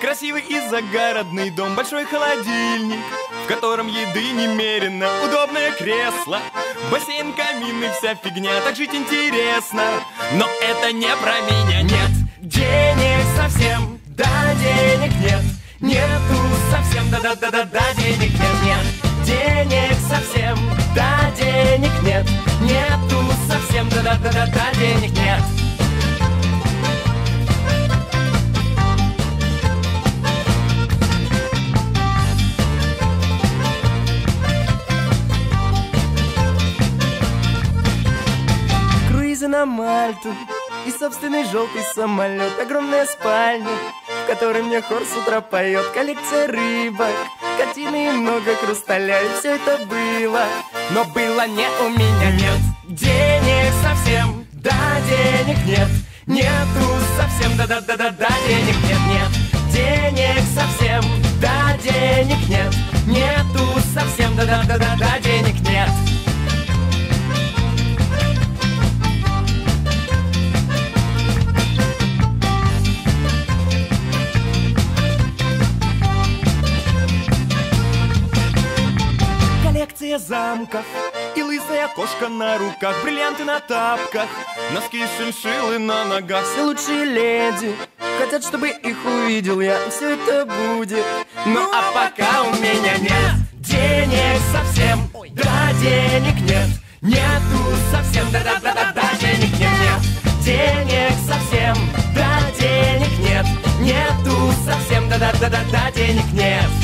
Красивый и загородный дом, большой холодильник В котором еды немерено, удобное кресло Бассейн, камин и вся фигня, так жить интересно Но это не про меня, нет Денег совсем, да, денег нет. Нету совсем, да-да-да-да-да, денег нет, нет Денег совсем, да, денег нет. Нету совсем, да-да-да-да-да, денег нет на Мальту и собственный желтый самолет Огромная спальня, в которой мне хор с утра поет Коллекция рыбок, картины и много хрусталя. И все это было, но было не у меня. Нет. Денег совсем, да, денег нет. Нету совсем, да-да-да-да-да, денег нет, нет. Денег Замков и лысая кошка на руках Бриллианты на тапках, носки шиншиллы на ногах. Все лучшие леди хотят, чтобы их увидел я. Все это будет, ну а пока у меня нет Денег совсем, да, денег нет. Нету совсем, да-да-да-да-да, денег нет, нет Денег совсем, да, денег нет. Нету совсем, да-да-да-да-да, денег нет